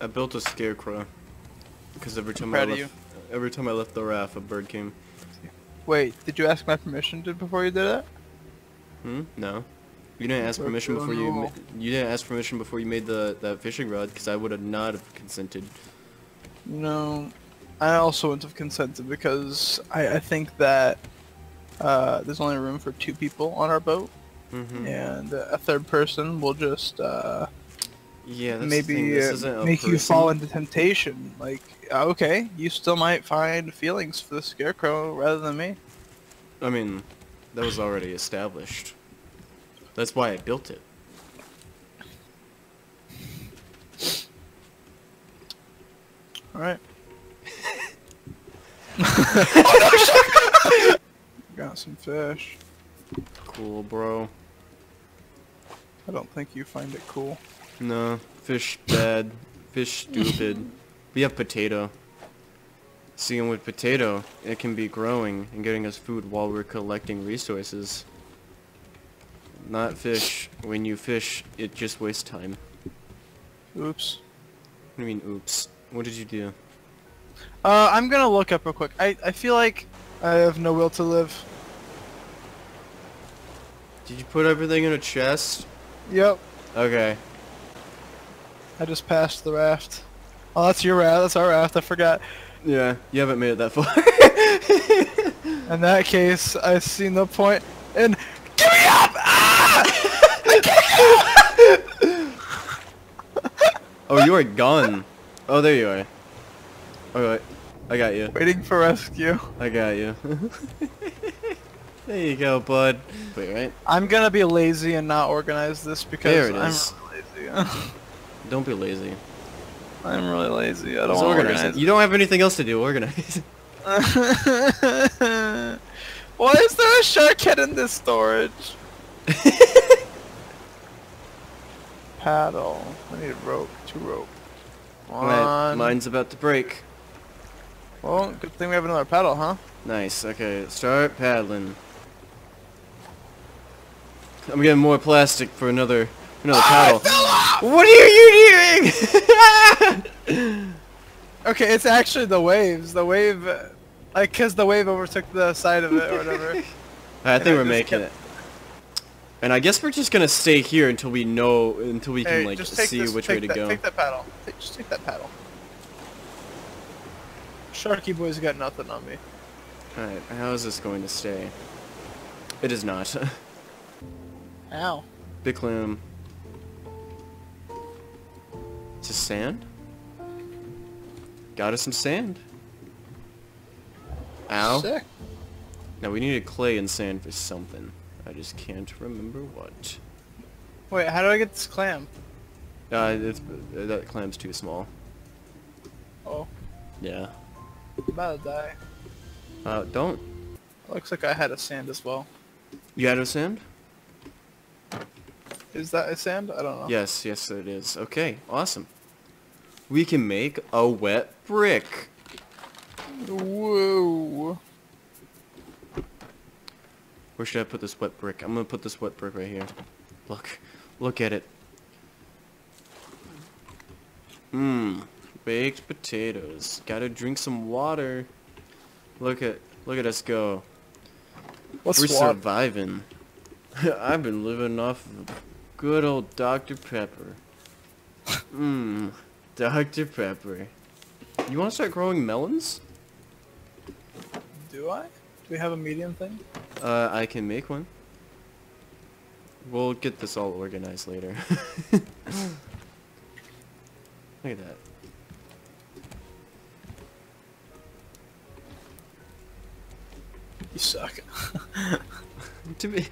I built a scarecrow. Because every time I left, every time I left the raft, a bird came. Wait, did you ask my permission to, before you did that? Hmm? No. You didn't ask permission before you. You didn't ask permission before you made the that fishing rod, because I would have not have consented. No, I also wouldn't have consented because I, I think that uh, there's only room for two people on our boat, Mm-hmm. and a third person will just uh, Yeah, that's the thing, maybe this uh, make you fall into temptation. Like, uh, okay, you still might find feelings for the scarecrow rather than me. I mean, that was already established. That's why I built it. All right. Got some fish. Cool, bro. I don't think you find it cool. No, fish bad. Fish stupid. We have potato. See, and with potato, it can be growing and getting us food while we're collecting resources. Not fish. When you fish, it just wastes time. Oops. What do you mean, oops? What did you do? Uh, I'm gonna look up real quick. I, I feel like I have no will to live. Did you put everything in a chest? Yep. Okay. I just passed the raft. Oh, that's your raft. That's our raft. I forgot. Yeah, you haven't made it that far. In that case, I see no point in. Give me up! Ah! oh, you are gone. Oh, there you are. Alright. I got you. Waiting for rescue. I got you. there you go, bud. Wait, right? I'm gonna be lazy and not organize this because I'm really lazy. Don't be lazy. I'm really lazy. I don't want to organize organize. You don't have anything else to do. Organize. Why is there a shark head in this storage? Paddle. I need a rope. Two rope. Right, One. mine's about to break. Well, good thing we have another paddle, huh? Nice. Okay, start paddling. I'm getting more plastic for another another paddle. What are you doing? Okay, it's actually the waves. The wave, uh, like, cause the wave overtook the side of it or whatever. I think I we're just making kept- it. And I guess we're just gonna stay here until we know, until we can like just see this, which take way to that, go. Take that paddle. Take, just take that paddle. Sharky boy's got nothing on me. Alright, how is this going to stay? It is not. Ow. Big this sand? Got us some sand. Ow. Sick. Now we needed clay and sand for something. I just can't remember what. Wait, how do I get this clam? Uh, it's, uh, that clam's too small. Oh, Yeah. I'm about to die. Uh, don't. Looks like I had a sand as well. You had a sand? Is that a sand? I don't know. Yes, yes it is. Okay, awesome. We can make a wet brick. Whoa. Where should I put this wet brick? I'm gonna put this wet brick right here. Look. Look at it. Mmm. Baked potatoes. Gotta drink some water. Look at look at us go. What's We're water? surviving. I've been living off of good old Dr. Pepper. Mmm. Dr. Pepper. You wanna start growing melons? Do I? Do we have a medium thing? Uh, I can make one. We'll get this all organized later. Look at that. You suck. To be,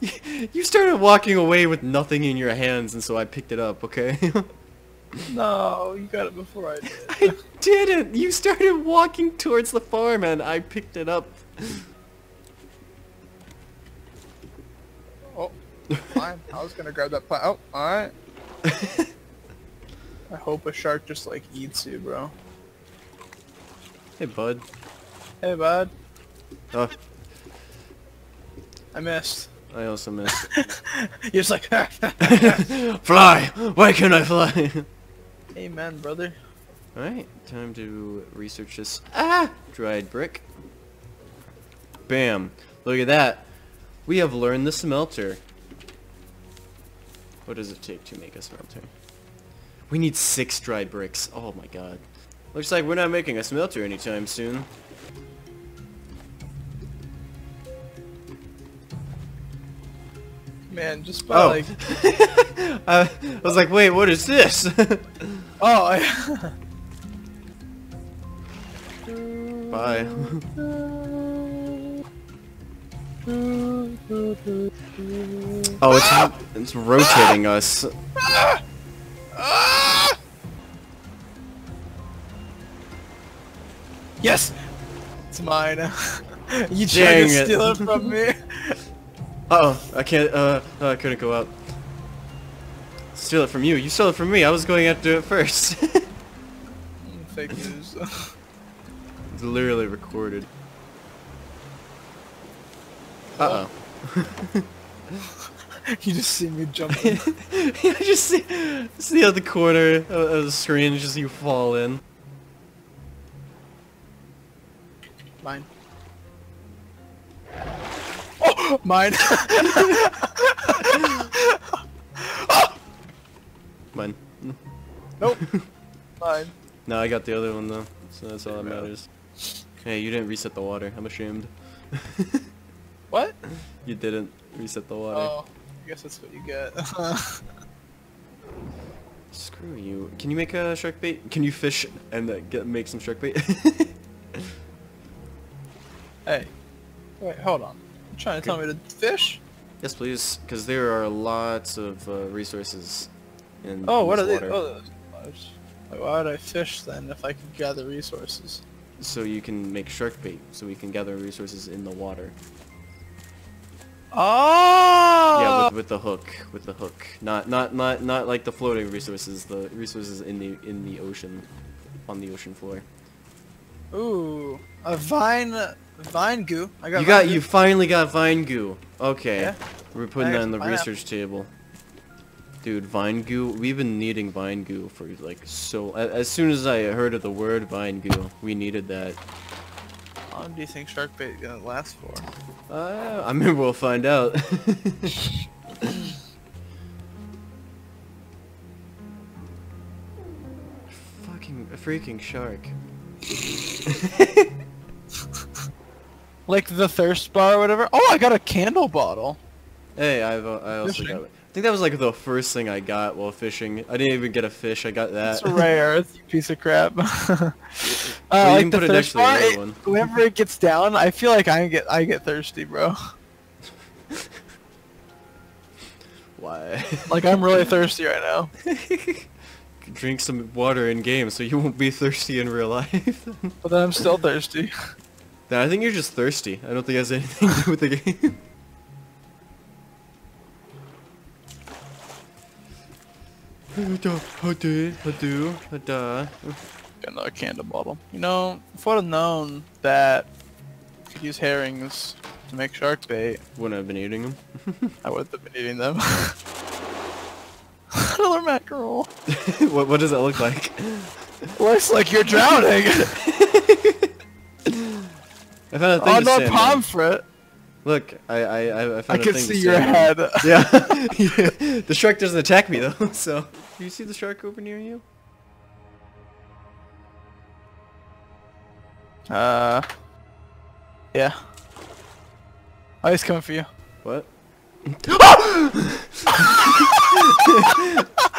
you started walking away with nothing in your hands, and so I picked it up. Okay. No, you got it before I did. I didn't. You started walking towards the farm, and I picked it up. Oh, fine. I was gonna grab that plant. Oh, alright. I hope a shark just like eats you, bro. hey, bud. Hey, bud. Oh, I missed. I also missed. You're just like, fly. Why can't I fly? Amen, brother. Alright, time to research this. Ah! Dried brick. Bam. Look at that. We have learned the smelter. What does it take to make a smelter? We need six dried bricks. Oh my god. Looks like we're not making a smelter anytime soon. Man, just by Oh. like, I was like, wait, what is this? oh, I, Bye. Oh, it's it's rotating us. yes, it's mine. you tried Dang to it. steal it from me. Uh oh, I can't. Uh, I couldn't go up. Steal it from you. You stole it from me. I was going after it first. Fake news. it's literally recorded. Uh oh. you just see me jumping. I just see, see at the corner of, of the screen, just you fall in. Mine. Mine. Mine. nope. Mine. No, I got the other one though, so that's all that matters. Hey, you didn't reset the water. I'm ashamed. What? You didn't reset the water. Oh, I guess that's what you get. Screw you. Can you make a shark bait? Can you fish and uh, get make some shark bait? hey. Wait, hold on. Trying to tell me to fish? yes, please, because there are lots of uh, resources in Oh, what are this they? Oh, those- like, why would I fish then if I could gather resources? So you can make shark bait, so we can gather resources in the water. Oh! Yeah, with, with the hook, with the hook. Not not not not like the floating resources, the resources in the in the ocean, on the ocean floor. Ooh, a vine, vine goo. I got. you got vine you finally got vine goo. Okay, Yeah. we're putting that on the research table. Dude, vine goo. We've been needing vine goo for like so. As soon as I heard of the word vine goo, we needed that. How long do you think shark bait is gonna last for? Uh, I mean, we'll find out. Fucking a freaking shark. Like the thirst bar or whatever. Oh, I got a candle bottle. Hey, I've uh, I also Fishing. got. I think that was like the first thing I got while fishing. I didn't even get a fish. I got that. It's rare, you piece of crap. uh, Well, like the it thirst bar, it- whenever it gets down, I feel like I get I get thirsty, bro. Why? Like I'm really thirsty right now. Drink some water in game so you won't be thirsty in real life. But then I'm still thirsty. Nah, I think you're just thirsty. I don't think it has anything to do with the game. Hadu, hadu, hada. Got another candle bottle. You know, if I'd have known that I could use herrings to make shark bait, Wouldn't have been eating them. I would have been eating them. Another mackerel. what, what does it look like? Looks like you're drowning. I found a thing oh to no, pomfret. Look, I I I I I found a can thing to see your head. Yeah. yeah. The shark doesn't attack me though, so. Do you see the shark over near you? Uh. Yeah. Oh, he's coming for you. What?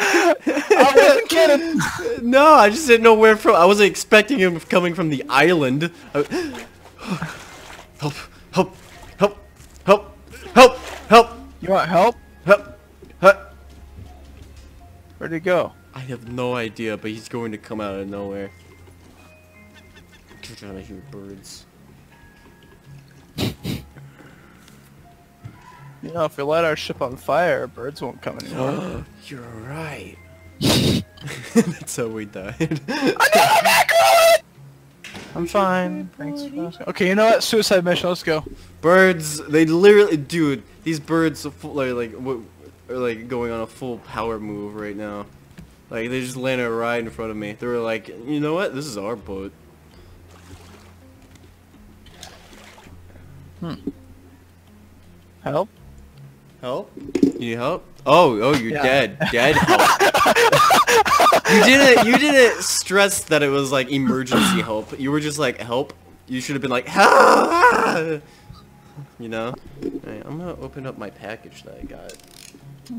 I wasn't kidding. no, I just didn't know where from. I wasn't expecting him coming from the island. Help! Help! Help! Help! Help! Help! You want help? Help! Help! Where'd he go? I have no idea, but he's going to come out of nowhere. Get out of here, birds. You know, if we light our ship on fire, birds won't come anymore. You're right. That's how we died. I'm fine. Thanks for asking. Okay, you know what? Suicide mission. Let's go. birds, they literally, dude, these birds are, full, like, are like going on a full power move right now. Like they just landed right in front of me. They were like, you know what? This is our boat. Hmm. Help? Help? You need help? Oh, oh, you're Yeah. dead. Dead help. you didn't. You didn't stress that it was like emergency help. You were just like help. You should have been like help. You know. Alright, I'm gonna open up my package that I got.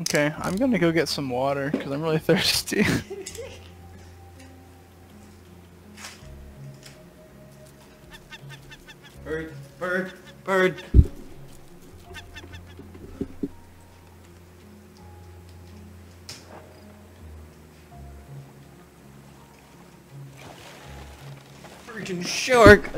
Okay, I'm gonna go get some water because I'm really thirsty. Bird, bird, bird. Freaking shark.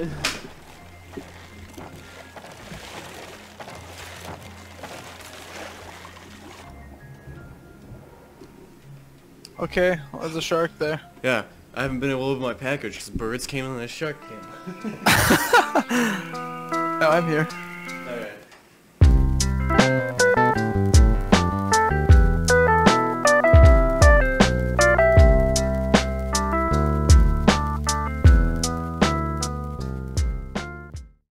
okay, there's a shark there. Yeah, I haven't been able to open my package because birds came in and the shark came. Oh, I'm here.